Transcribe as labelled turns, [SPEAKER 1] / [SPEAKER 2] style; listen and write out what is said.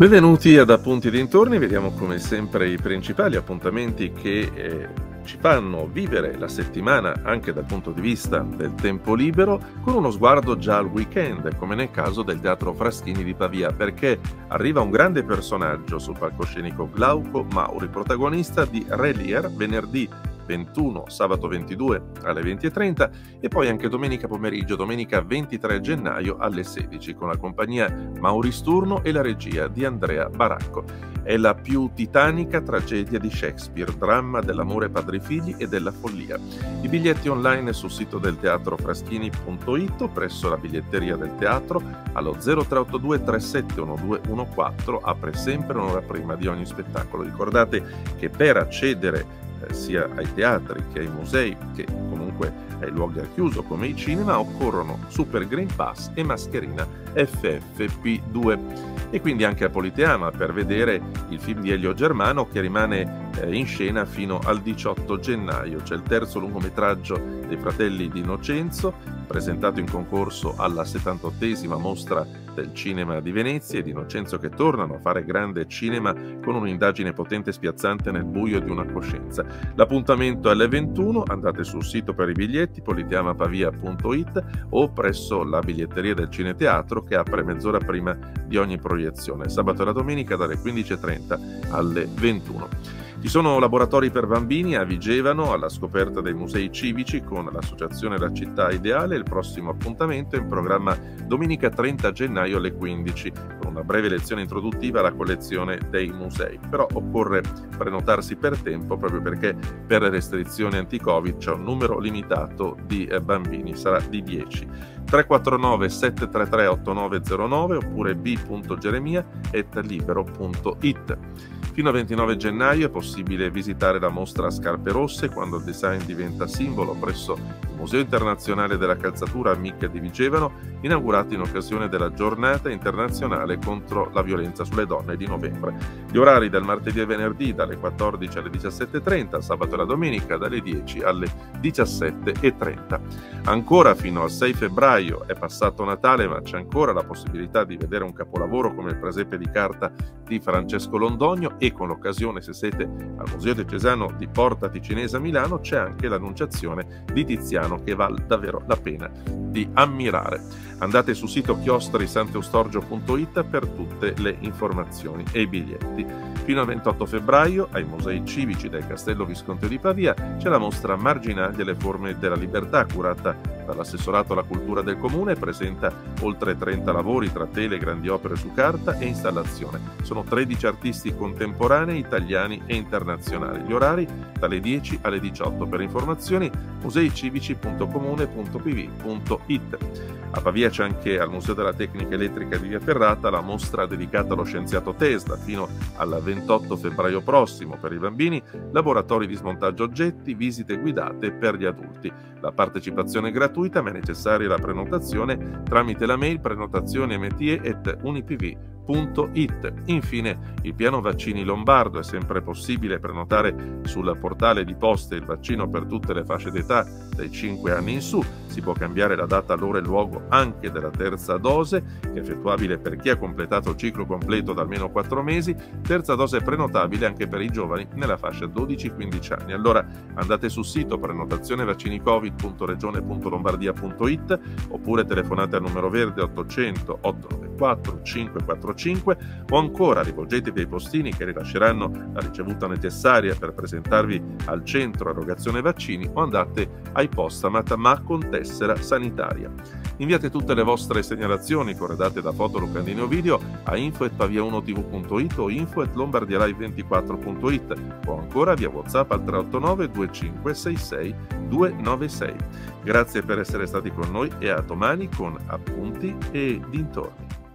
[SPEAKER 1] Benvenuti ad Appunti dintorni, vediamo come sempre i principali appuntamenti che eh, ci fanno vivere la settimana anche dal punto di vista del tempo libero con uno sguardo già al weekend, come nel caso del Teatro Fraschini di Pavia, perché arriva un grande personaggio sul palcoscenico Glauco Mauri, protagonista di Relier venerdì 21, sabato 22 alle 20.30 e poi anche domenica pomeriggio, domenica 23 gennaio alle 16 con la compagnia Mauristurno e la regia di Andrea Baracco. È la più titanica tragedia di Shakespeare, dramma dell'amore padri-figli e della follia. I biglietti online sul sito del teatro fraschini.it presso la biglietteria del teatro allo 0382 371214 apre sempre un'ora prima di ogni spettacolo. Ricordate che per accedere eh, sia ai teatri che ai musei, che comunque ai luoghi al chiuso come i cinema, occorrono Super Green Pass e mascherina FFP2. E quindi anche a Politeama per vedere il film di Elio Germano che rimane eh, in scena fino al 18 gennaio. C'è il terzo lungometraggio dei fratelli di Innocenzo, presentato in concorso alla 78esima mostra del cinema di Venezia e di Innocenzo che tornano a fare grande cinema con un'indagine potente e spiazzante nel buio di una coscienza. L'appuntamento è alle 21, andate sul sito per i biglietti politiamapavia.it o presso la biglietteria del Cineteatro che apre mezz'ora prima di ogni proiezione, sabato e la domenica dalle 15.30 alle 21. Ci sono laboratori per bambini a Vigevano alla scoperta dei musei civici con l'associazione La Città Ideale. Il prossimo appuntamento è in programma domenica 30 gennaio alle 15 con una breve lezione introduttiva alla collezione dei musei. Però occorre prenotarsi per tempo proprio perché per le restrizioni anti-Covid c'è un numero limitato di eh, bambini, sarà di 10. 349 733 8909 oppure b.geremia.libero.it. Fino al 29 gennaio è possibile visitare la mostra Scarpe Rosse quando il design diventa simbolo presso il Museo Internazionale della Calzatura MIC di Vigevano, inaugurato in occasione della Giornata Internazionale contro la violenza sulle donne di novembre. Gli orari del martedì e venerdì dalle 14 alle 17.30, sabato e la domenica dalle 10 alle 17.30. Ancora fino al 6 febbraio è passato Natale, ma c'è ancora la possibilità di vedere un capolavoro come il presepe di carta di Francesco Londogno e con l'occasione, se siete al Museo Diocesano di Porta Ticinese a Milano, c'è anche l'Annunciazione di Tiziano che vale davvero la pena di ammirare. Andate sul sito chiostrisanteustorgio.it per tutte le informazioni e i biglietti. Fino al 28 febbraio, ai Musei Civici del Castello Visconte di Pavia, c'è la mostra Marginali e le forme della libertà, curata dall'assessorato alla cultura del comune, presenta oltre 30 lavori tra tele, grandi opere su carta e installazione. Sono 13 artisti contemporanei, italiani e internazionali. Gli orari dalle 10 alle 18. Per informazioni museicivici.comune.pv.it. A Pavia c'è anche al Museo della Tecnica Elettrica di Via Ferrata la mostra dedicata allo scienziato Tesla fino al 28 febbraio prossimo per i bambini, laboratori di smontaggio oggetti, visite guidate per gli adulti. La partecipazione è gratuita ma è necessaria la prenotazione tramite la mail prenotazione mte.unipv.it www.vaccini.it. Infine, il piano vaccini lombardo è sempre possibile prenotare sul portale di poste il vaccino per tutte le fasce d'età dai 5 anni in su. Si può cambiare la data, l'ora e luogo anche della terza dose, effettuabile per chi ha completato il ciclo completo da almeno 4 mesi. Terza dose prenotabile anche per i giovani nella fascia 12-15 anni. Allora andate sul sito prenotazionevaccinicOvid.regione.lombardia.it oppure telefonate al numero verde 800 894 545 5 o ancora rivolgetevi ai postini che rilasceranno la ricevuta necessaria per presentarvi al centro erogazione vaccini o andate ai postamat ma con tessera sanitaria. Inviate tutte le vostre segnalazioni corredate da foto, locandini o video a info.pavia1tv.it o info.lombardialive24.it o ancora via WhatsApp al 389 2566 296. Grazie per essere stati con noi e a domani con appunti e dintorni.